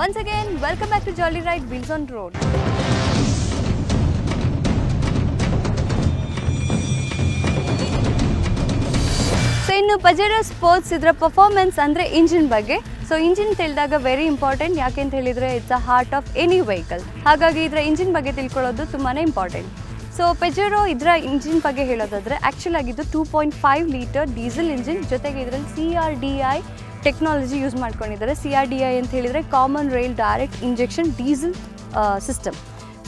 Once again, welcome back to Jolly Ride Wheels on Road. So ಇನ್ನು Pajero sports ಇದರ performance ಅಂದರೆ engine ಬಗ್ಗೆ. So engine ತಿಳಿದಾಗ very important ಯಾಕೆ ಅಂತ ಹೇಳಿದರೆ it's a heart of any vehicle ಹಾಗಾಗಿ ಇದರ ಇಂಜಿನ್ ಬಗ್ಗೆ ತಿಳ್ಕೊಳ್ಳೋದು ತುಂಬಾ ಇಂಪಾರ್ಟೆಂಟ್ ಸೊ ಪೆಜೆರೋ ಇದರ ಇಂಜಿನ್ ಬಗ್ಗೆ ಹೇಳೋದಾದರೆ ಆ್ಯಕ್ಚುಲಾಗಿದ್ದು two point five litre diesel engine ಜೊತೆಗೆ ಇದರಲ್ಲಿ C R D I technology use ಮಾಡ್ಕೊಂಡಿದ್ದಾರೆ. ಸಿ ಆರ್ ಡಿ ಐ ಅಂತ ಹೇಳಿದರೆ common rail direct injection diesel system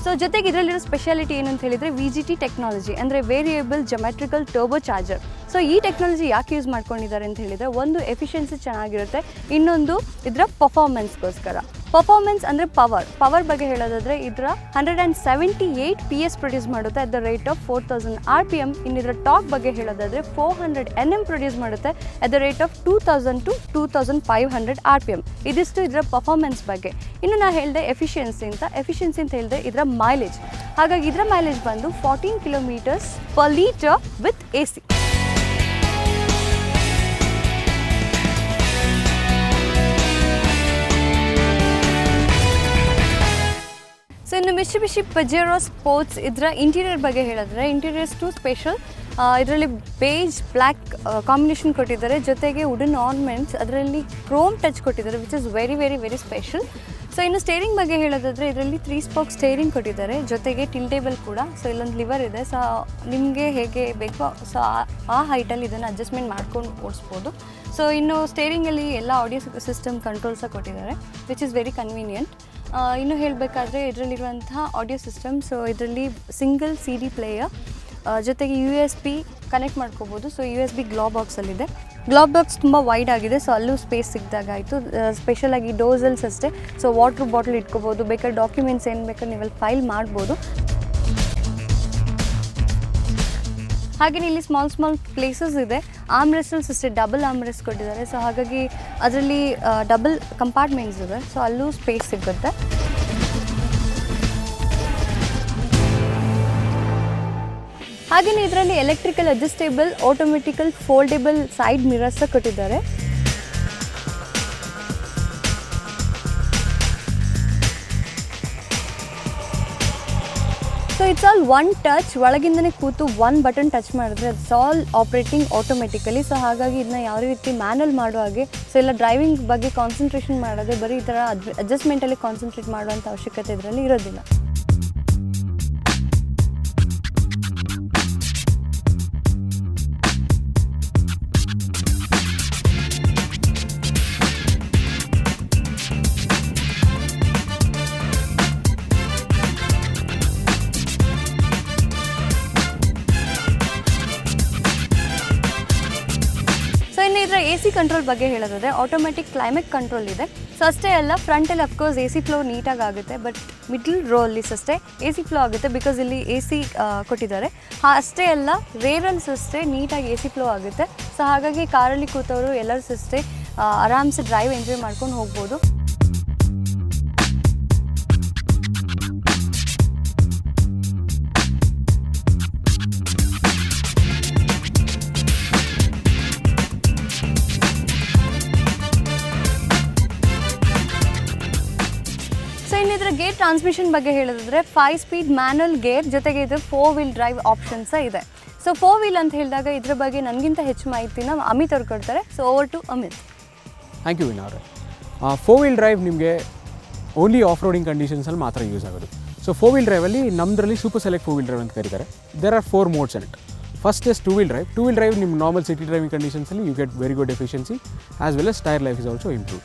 so ಜೊತೆಗೆ ಇದರಲ್ಲಿರೋ ಸ್ಪೆಷಾಲಿಟಿ ಏನು ಅಂತ ಹೇಳಿದರೆ ವಿ ಜಿ ಟಿ ಟೆಕ್ನಾಲಜಿ ಅಂದರೆ variable geometrical turbo charger so ಈ ಟೆಕ್ನಾಲಜಿ ಯಾಕೆ ಯೂಸ್ ಮಾಡ್ಕೊಂಡಿದ್ದಾರೆ ಅಂತ ಹೇಳಿದರೆ ಒಂದು ಎಫಿಷಿಯನ್ಸಿ ಚೆನ್ನಾಗಿರುತ್ತೆ. ಇನ್ನೊಂದು ಇದರ ಪರ್ಫಾರ್ಮೆನ್ಸ್ಗೋಸ್ಕರ ಪರ್ಫಾರ್ಮೆನ್ಸ್ ಅಂದರೆ ಪವರ್ ಪವರ್ ಬಗ್ಗೆ ಹೇಳೋದಾದರೆ ಇದರ hundred and seventy eight P S produce ಮಾಡುತ್ತೆ at the rate of four thousand R P M ಇನ್ನು ಇದರ ಟಾಕ್ ಬಗ್ಗೆ ಹೇಳೋದಾದರೆ four hundred N M produce ಮಾಡುತ್ತೆ at the rate of two thousand to two thousand five hundred R P M ಇದಿಷ್ಟು ಇದರ performance ಬಗ್ಗೆ. ಇನ್ನು ನಾನು ಹೇಳಿದೆ ಎಫಿಷಿಯನ್ಸಿ ಅಂತ. ಎಫಿಷಿಯನ್ಸಿ ಅಂತ ಹೇಳಿದ್ರೆ ಇದರ ಮೈಲೇಜ್ ಹಾಗಾಗಿ ಇದರ ಮೈಲೇಜ್ ಬಂದು fourteen kilometres per litre with A C so ಇನ್ನು ಮಿಶಿ ಪಜೆರೋ ಸ್ಪೋರ್ಟ್ಸ್ ಇದರ ಇಂಟೀರಿಯರ್ ಬಗ್ಗೆ ಹೇಳಿದ್ರೆ ಇಂಟೀರಿಯರ್ಸ್ ಟು ಸ್ಪೆಷಲ್ ಇದರಲ್ಲಿ ಬೇಜ್ ಬ್ಲ್ಯಾಕ್ ಕಾಂಬಿನೇಷನ್ ಕೊಟ್ಟಿದ್ದಾರೆ. ಜೊತೆಗೆ ವುಡನ್ ಆರ್ನಮೆಂಟ್ಸ್ ಅದರಲ್ಲಿ ಕ್ರೋಮ್ ಟಚ್ ಕೊಟ್ಟಿದ್ದಾರೆ which is very very very special so ಇನ್ನು ಸ್ಟೇರಿಂಗ್ ಬಗ್ಗೆ ಹೇಳೋದಾದರೆ, ಇದರಲ್ಲಿ ತ್ರೀ ಸ್ಪಾಕ್ ಸ್ಟೇರಿಂಗ್ ಕೊಟ್ಟಿದ್ದಾರೆ. ಜೊತೆಗೆ ಟಿಲ್ ಟೇಬಲ್ ಕೂಡ. ಸೊ ಇಲ್ಲೊಂದು ಲಿವರ್ ಇದೆ. ಸೊ ನಿಮಗೆ ಹೇಗೆ ಬೇಕೋ ಸೊ ಆ ಹೈಟಲ್ಲಿ ಇದನ್ನು ಅಡ್ಜಸ್ಟ್ಮೆಂಟ್ ಮಾಡ್ಕೊಂಡು ಓಡಿಸ್ಬೋದು. ಸೊ ಇನ್ನು ಸ್ಟೇರಿಂಗಲ್ಲಿ ಎಲ್ಲ ಆಡಿಯೋ ಸಿಸ್ಟಮ್ ಕಂಟ್ರೋಲ್ಸ ಕೊಟ್ಟಿದ್ದಾರೆ ವಿಚ್ ಇಸ್ ವೆರಿ ಕನ್ವೀನಿಯಂಟ್ ಇನ್ನು ಹೇಳಬೇಕಾದ್ರೆ ಇದರಲ್ಲಿರುವಂತಹ ಆಡಿಯೋ ಸಿಸ್ಟಮ್ ಸೊ ಇದರಲ್ಲಿ ಸಿಂಗಲ್ ಸಿ ಡಿ ಪ್ಲೇಯರ್ ಜೊತೆಗೆ ಯು ಎಸ್ ಬಿ ಕನೆಕ್ಟ್ ಮಾಡ್ಕೋಬೋದು. So U S B glove ಬಾಕ್ಸಲ್ಲಿದೆ glove box ತುಂಬ ವೈಡ್ ಆಗಿದೆ ಸೊ ಅಲ್ಲೂ ಸ್ಪೇಸ್ ಸಿಕ್ಕಿದಾಗಾಯಿತು ಸ್ಪೆಷಲಾಗಿ ಡೋಸಲ್ಸ್ ಅಷ್ಟೇ. ಸೊ ವಾಟ್ರ್ ಬಾಟಲ್ ಇಟ್ಕೋಬೋದು, ಬೇಕಾದ್ರೆ ಡಾಕ್ಯುಮೆಂಟ್ಸ್ ಏನು ಬೇಕಾದ್ರೆ ನೀವಲ್ಲಿ ಫೈಲ್ ಮಾಡ್ಬೋದು. ಹಾಗೆಯೇ ಇಲ್ಲಿ ಸ್ಮಾಲ್ ಸ್ಮಾಲ್ ಪ್ಲೇಸಸ್ ಇದೆ. ಆಮ್ರೆಸ್ಟಲ್ಸ್ ಅಷ್ಟೇ ಡಬಲ್ ಆಮ್ರೆಸ್ ಕೊಟ್ಟಿದ್ದಾರೆ. ಸೊ ಹಾಗಾಗಿ ಅದರಲ್ಲಿ ಡಬಲ್ ಕಂಪಾರ್ಟ್ಮೆಂಟ್ಸ್ ಇದೆ. ಸೊ ಅಲ್ಲೂ ಸ್ಪೇಸ್ ಸಿಗುತ್ತೆ. ಹಾಗೆಯೇ ಇದರಲ್ಲಿ electrical adjustable automatical foldable side mirrors ಕೊಟ್ಟಿದ್ದಾರೆ. ಇಟ್ಸ್ ಆಲ್ ಒನ್ ಟಚ್ ಒಳಗಿಂದನೇ ಕೂತು ಒನ್ ಬಟನ್ ಟಚ್ ಮಾಡಿದ್ರೆ it's all operating automatically so ಹಾಗಾಗಿ ಇದನ್ನ ಯಾವ ರೀತಿ ಮ್ಯಾನಲ್ ಮಾಡೋ ಹಾಗೆ ಸೊ ಎಲ್ಲ ಡ್ರೈವಿಂಗ್ ಬಗ್ಗೆ ಕಾನ್ಸಂಟ್ರೇಷನ್ ಮಾಡೋದೇ, ಬರೀ ಈ ಥರ ಅಡ್ಜಸ್ಟ್ಮೆಂಟಲ್ಲಿ ಕಾನ್ಸಂಟ್ರೇಟ್ ಮಾಡುವಂಥ ಅವಶ್ಯಕತೆ ಇದರಲ್ಲಿ ಇರೋದಿಲ್ಲ. ಇನ್ನು ಇದರ ಎ ಸಿ ಕಂಟ್ರೋಲ್ ಬಗ್ಗೆ ಹೇಳೋದಾದ್ರೆ ಆಟೋಮೆಟಿಕ್ ಕ್ಲೈಮೇಟ್ ಕಂಟ್ರೋಲ್ ಇದೆ. ಸೊ ಅಷ್ಟೇ ಅಲ್ಲ ಫ್ರಂಟಲ್ಲಿ of course A C flow ನೀಟಾಗಿ ಆಗುತ್ತೆ ಬಟ್ ಮಿಡ್ಲ್ ರೋ ಅಲ್ಲಿ ಅಷ್ಟೇ ಎ ಸಿ ಫ್ಲೋ ಆಗುತ್ತೆ ಬಿಕಾಸ್ ಇಲ್ಲಿ ಎ ಸಿ ಕೊಟ್ಟಿದ್ದಾರೆ. ಅಷ್ಟೇ ಅಲ್ಲ ರೇರಲ್ಸ್ ಅಷ್ಟೇ ನೀಟಾಗಿ ಎ ಸಿ ಫ್ಲೋ ಆಗುತ್ತೆ. ಸೊ ಹಾಗಾಗಿ ಕಾರಲ್ಲಿ ಕೂತವರು ಎಲ್ಲರೂ ಅಷ್ಟೇ ಆರಾಮ್ಸೆ ಡ್ರೈವ್ ಎಂಜಾಯ್ ಮಾಡ್ಕೊಂಡು ಹೋಗ್ಬೋದು. ಗೇರ್ ಟ್ರಾನ್ಸ್ಮಿಷನ್ ಬಗ್ಗೆ ಹೇಳೋದಾದ್ರೆ ಫೈವ್ ಸ್ಪೀಡ್ ಮ್ಯಾನುವಲ್ ಗೇರ್ ಜೊತೆಗೆ ಇದು ಫೋರ್ ವೀಲ್ ಡ್ರೈವ್ ಆಪ್ಷನ್ಸ ಇದೆ. ಸೊ ಫೋರ್ ವೀಲ್ ಅಂತ ಹೇಳಿದಾಗ ಇದ್ರ ಬಗ್ಗೆ ನನಗಿಂತ ಹೆಚ್ಚು ಮಾಹಿತಿನ ಅಮಿತ್ ಅವ್ರು ಕೊಡ್ತಾರೆ. So over to Amit. Thank you Veena four wheel drive ನಿಮಗೆ ಓನ್ಲಿ ಆಫ್ ರೋಡಿಂಗ್ ಕಂಡೀಷನ್ಸಲ್ಲಿ ಮಾತ್ರ ಯೂಸ್ ಆಗೋದು. ಸೊ ಫೋರ್ ವೀಲ್ ಡ್ರೈವಲ್ಲಿ ನಮ್ಮದ್ರಲ್ಲಿ super select four wheel drive ಅಂತ ಕರೀತಾರೆ. There are four modes it first is two wheel drive two wheel drive ನಿಮ್ಮ normal city driving ಕಂಡೀಷನ್ಸಲ್ಲಿ you get very good efficiency as well as tyre life is also improve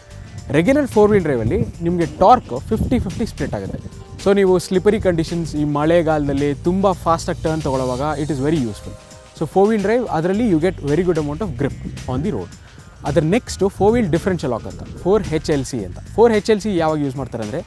regular four wheel ಡ್ರೈವಲ್ಲಿ ನಿಮಗೆ torque fifty fifty split ಆಗುತ್ತೆ. So ನೀವು slippery conditions ಈ ಮಳೆಗಾಲದಲ್ಲಿ ತುಂಬ ಫಾಸ್ಟಾಗಿ turn ತೊಗೊಳ್ಳುವಾಗ it is very useful so four wheel drive ಅದರಲ್ಲಿ you get very good amount of grip on the road ಅದರ next four wheel differential lock ಅಂತ four H L C ಅಂತ. Four H L C ಯಾವಾಗ use ಮಾಡ್ತಾರೆ ಅಂದರೆ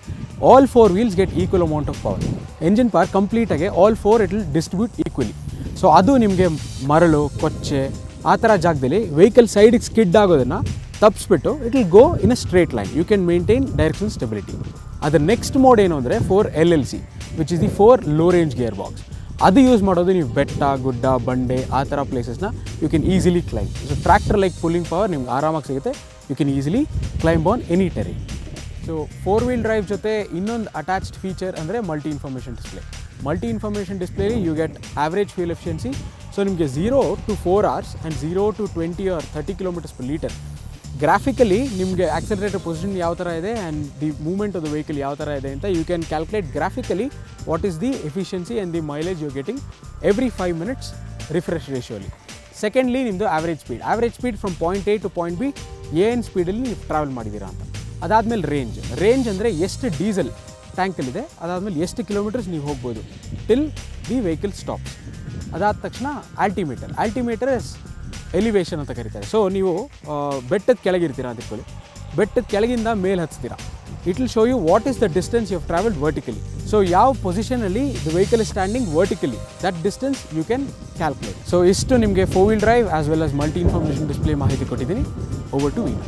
all four wheels get equal amount of power engine power ಕಂಪ್ಲೀಟಾಗಿ all four it will distribute equally so ಅದು ನಿಮಗೆ ಮರಳು, ಕೊಚ್ಚೆ, ಆ ಥರ ಜಾಗದಲ್ಲಿ ವೆಹಿಕಲ್ ಸೈಡಿಗೆ ಸ್ಕಿಡ್ ಆಗೋದನ್ನು ತಪ್ಪಿಸ್ಬಿಟ್ಟು it will go in a straight line you can maintain direction stability ಅದರ ನೆಕ್ಸ್ಟ್ ಮೋಡ್ ಏನು ಅಂದರೆ four L L C which is the four low range gearbox ಅದು ಯೂಸ್ ಮಾಡೋದು ನೀವು ಬೆಟ್ಟ, ಗುಡ್ಡ, ಬಂಡೆ, ಆ ಥರ ಪ್ಲೇಸಸ್ನ you can easily climb so tractor like pulling power ನಿಮ್ಗೆ ಆರಾಮಾಗಿ ಸಿಗುತ್ತೆ. You can easily climb on any terrain so four wheel drive ಜೊತೆ ಇನ್ನೊಂದು ಅಟ್ಯಾಚ್ಡ್ ಫೀಚರ್ ಅಂದರೆ multi information display multi information ಡಿಸ್ಪ್ಲೇಲಿ you get average fuel efficiency so ನಿಮಗೆ zero to four hours and zero to twenty or thirty kilometres per litre graphically ನಿಮಗೆ accelerator position ಯಾವ ಥರ ಇದೆ and the movement of the vehicle ಯಾವ ಥರ ಇದೆ ಅಂತ you can calculate graphically what is the efficiency and the mileage you getting every five minutes refresh ರೇಷಿಯೋಲಿ secondly ನಿಮ್ಮದು average speed average speed from point A to point B ಏನು ಸ್ಪೀಡಲ್ಲಿ ನೀವು travel ಮಾಡಿದ್ದೀರಾ ಅಂತ. ಅದಾದಮೇಲೆ ರೇಂಜ್ ರೇಂಜ್ ಅಂದರೆ ಎಷ್ಟು diesel ಟ್ಯಾಂಕಲ್ಲಿದೆ ಅದಾದಮೇಲೆ ಎಷ್ಟು ಕಿಲೋಮೀಟರ್ಸ್ ನೀವು ಹೋಗ್ಬೋದು ಟಿಲ್ ದಿ ವೆಹಿಕಲ್ ಸ್ಟಾಪ್ಸ್ ಅದಾದ ತಕ್ಷಣ ಆಲ್ಟಿಮೀಟರ್ ಆಲ್ಟಿಮೀಟರ್ ಇಸ್ ಎಲಿವೇಶನ್ ಅಂತ ಕರೀತಾರೆ. ಸೊ ನೀವು ಬೆಟ್ಟದ ಕೆಳಗಿರ್ತೀರ ಇಟ್ಕೊಳ್ಳಿ. ಬೆಟ್ಟದ ಕೆಳಗಿಂದ ಮೇಲೆ ಹತ್ತಿರ. It will show you what is the distance you have travelled vertically so ಯಾವ ಪೊಸಿಷನಲ್ಲಿ the vehicle is standing vertically that distance you can calculate so ಇಷ್ಟು ನಿಮಗೆ four wheel drive as well as multi information display ಮಾಹಿತಿ ಕೊಟ್ಟಿದ್ದೀನಿ. Over to wheel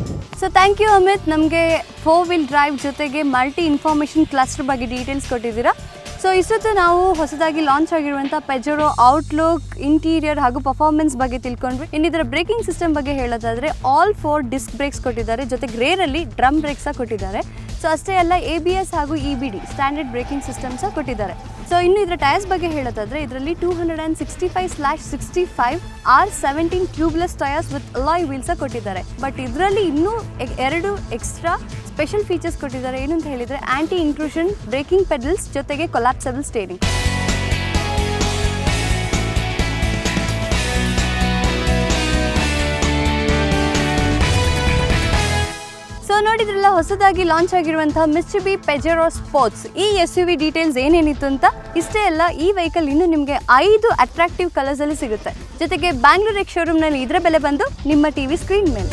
so thank you Amit ನಮಗೆ four wheel drive ಜೊತೆಗೆ multi information cluster ಬಗ್ಗೆ details ಕೊಟ್ಟಿದ್ದೀರಾ. So ಇಷ್ಟೊತ್ತು ನಾವು ಹೊಸದಾಗಿ ಲಾಂಚ್ ಆಗಿರುವಂಥ ಪೆಜರೋ ಔಟ್ಲುಕ್ ಇಂಟೀರಿಯರ್ ಹಾಗೂ ಪರ್ಫಾರ್ಮೆನ್ಸ್ ಬಗ್ಗೆ ತಿಳ್ಕೊಂಡ್ವಿ. ಇನ್ನಿದ್ರ ಬ್ರೇಕಿಂಗ್ ಸಿಸ್ಟಮ್ ಬಗ್ಗೆ ಹೇಳೋದಾದ್ರೆ ಆಲ್ ಫೋರ್ ಡಿಸ್ಕ್ ಬ್ರೇಕ್ಸ್ ಕೊಟ್ಟಿದ್ದಾರೆ. ಜೊತೆಗೆ ರೇರಲ್ಲಿ ಡ್ರಮ್ ಬ್ರೇಕ್ಸ್ ಕೊಟ್ಟಿದ್ದಾರೆ. ಸೊ ಅಷ್ಟೇ ಅಲ್ಲ ಎ ಬಿ ಎಸ್ ಹಾಗೂ E B D standard braking system ಸಹ ಕೊಟ್ಟಿದ್ದಾರೆ. ಸೊ ಇನ್ನು ಇದರ ಟೈರ್ಸ್ ಬಗ್ಗೆ ಹೇಳೋದಾದ್ರೆ, ಇದರಲ್ಲಿ two hundred and sixty five slash sixty five R seventeen tubeless tyres with alloy wheels ಕೊಟ್ಟಿದ್ದಾರೆ. ಬಟ್ ಇದರಲ್ಲಿ ಇನ್ನೂ ಎರಡು ಎಕ್ಸ್ಟ್ರಾ ಸ್ಪೆಷಲ್ ಫೀಚರ್ಸ್ ಕೊಟ್ಟಿದ್ದಾರೆ. ಏನು ಅಂತ ಹೇಳಿದರೆ ಆಂಟಿ ಇನ್ಕ್ಲೂಷನ್ ಬ್ರೇಕಿಂಗ್ ಪೆಡಲ್ಸ್ ಜೊತೆಗೆ ಕೊಲಾಪ್ಸಬಲ್ ಸ್ಟೇರಿಂಗ್ ಸೊ ನೋಡಿದ್ರಲ್ಲ, ಹೊಸದಾಗಿ ಲಾಂಚ್ ಆಗಿರುವಂತಹ ಬಿ ಪೆಜೆರೋ ಸ್ಪೋರ್ಟ್ಸ್ ಈ ಎಸ್ ಯು ವಿ ಡೀಟೇಲ್ಸ್ ಏನೇನಿತ್ತು ಅಂತ ಇಷ್ಟೇ ಅಲ್ಲ, ಈ ವೆಹಿಕಲ್ ಇನ್ನು ನಿಮಗೆ ಐದು ಅಟ್ರಾಕ್ಟಿವ್ ಕಲರ್ಸಲ್ಲಿ ಸಿಗುತ್ತೆ. ಜೊತೆಗೆ ಬ್ಯಾಂಗ್ಳೂರ್ ಎಕ್ ಶೋರೂಮ್ನಲ್ಲಿ ಇದರ ಬೆಲೆ ಬಂದು ನಿಮ್ಮ ಟಿ ವಿ ಸ್ಕ್ರೀನ್ ಮೇಲೆ.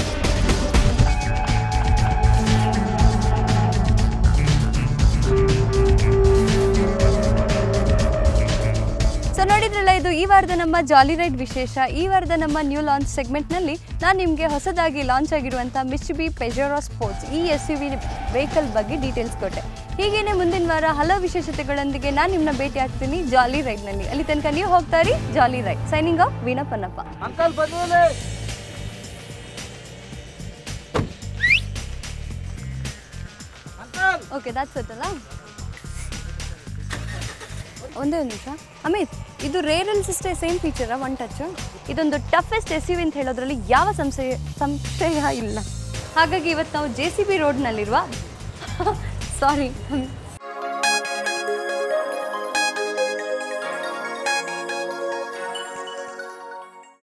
ಸೊ ನೋಡಿದ್ರಲ್ಲ ಇದು ಈ ವಾರದ ನಮ್ಮ ಜಾಲಿ ರೈಡ್ ವಿಶೇಷ. ಈ ವಾರದ ನಮ್ಮ ನ್ಯೂ ಲಾಂಚ್ ಸೆಗ್ಮೆಂಟ್ನಲ್ಲಿ ನಾನು ನಿಮಗೆ ಹೊಸದಾಗಿ ಲಾಂಚ್ ಆಗಿರುವಂಥ ಬಿ ಪೆಜೆರೋ ಸ್ಪೋರ್ಟ್ಸ್ ಈ ಎಸ್ ಯು ವಿ ವೆಹಿಕಲ್ ಬಗ್ಗೆ ಡೀಟೇಲ್ಸ್ ಕೊಟ್ಟೆ. ಹೀಗೇನೆ ಮುಂದಿನ ವಾರ ಹಲವು ವಿಶೇಷತೆಗಳೊಂದಿಗೆ ನಾನು ನಿಮ್ಮನ್ನ ಭೇಟಿ ಆಗ್ತೀನಿ ಜಾಲಿ ರೈಡ್ನಲ್ಲಿ ಅಲ್ಲಿ ತನಕ ನೀವು ಹೋಗ್ತಾ ಇರಿ jolly ride signing off Veena Pannappa. Uncle okay that's ಅಲ್ಲ? ಒಂದೇ ಒಂದು ನಿಮಿಷ. ಅಮಿತ್ ಇದು ರೇರಲ್ ಸಿಸ್ಟೇ ಸೇಮ್ ಫೀಚರ ಒನ್ ಟಚ್ ಇದೊಂದು ಟಫೆಸ್ಟ್ ಎಸ್ ಯು ಅಂತ ಹೇಳೋದ್ರಲ್ಲಿ ಯಾವ ಸಂಶಯ ಸಂಶಯ ಇಲ್ಲ. ಹಾಗಾಗಿ ಇವತ್ತು ನಾವು ಜೆ ಸಿ ಬಿ ರೋಡ್ನಲ್ಲಿರುವ ಸಾರಿ